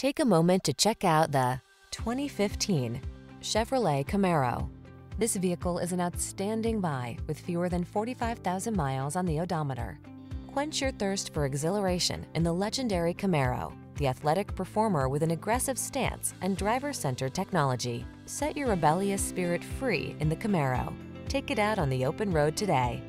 Take a moment to check out the 2015 Chevrolet Camaro. This vehicle is an outstanding buy with fewer than 45,000 miles on the odometer. Quench your thirst for exhilaration in the legendary Camaro, the athletic performer with an aggressive stance and driver-centered technology. Set your rebellious spirit free in the Camaro. Take it out on the open road today.